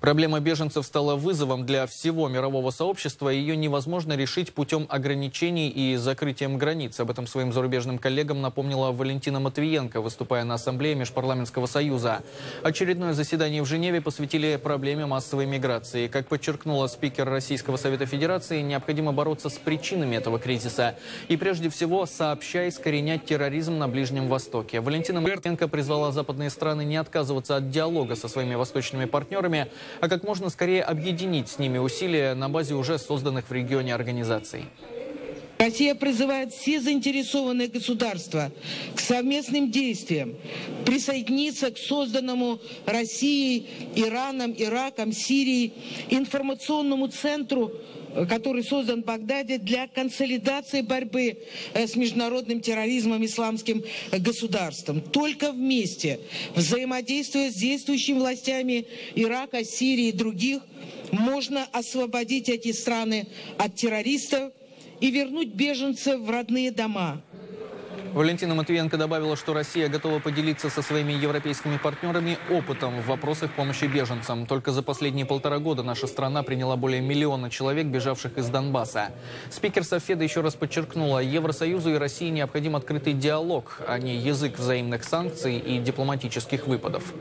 Проблема беженцев стала вызовом для всего мирового сообщества. Ее невозможно решить путем ограничений и закрытием границ. Об этом своим зарубежным коллегам напомнила Валентина Матвиенко, выступая на Ассамблее Межпарламентского союза. Очередное заседание в Женеве посвятили проблеме массовой миграции. Как подчеркнула спикер Российского Совета Федерации, необходимо бороться с причинами этого кризиса. И прежде всего сообща искоренять терроризм на Ближнем Востоке. Валентина Матвиенко призвала западные страны не отказываться от диалога со своими восточными партнерами, а как можно скорее объединить с ними усилия на базе уже созданных в регионе организаций. Россия призывает все заинтересованные государства к совместным действиям, присоединиться к созданному Россией, Ираном, Ираком, Сирией информационному центру который создан в Багдаде для консолидации борьбы э, с международным терроризмом исламским государством. Только вместе, взаимодействуя с действующими властями Ирака, Сирии и других, можно освободить эти страны от террористов и вернуть беженцев в родные дома. Валентина Матвиенко добавила, что Россия готова поделиться со своими европейскими партнерами опытом в вопросах помощи беженцам. Только за последние полтора года наша страна приняла более миллиона человек, бежавших из Донбасса. Спикер Софеда еще раз подчеркнула, Евросоюзу и России необходим открытый диалог, а не язык взаимных санкций и дипломатических выпадов.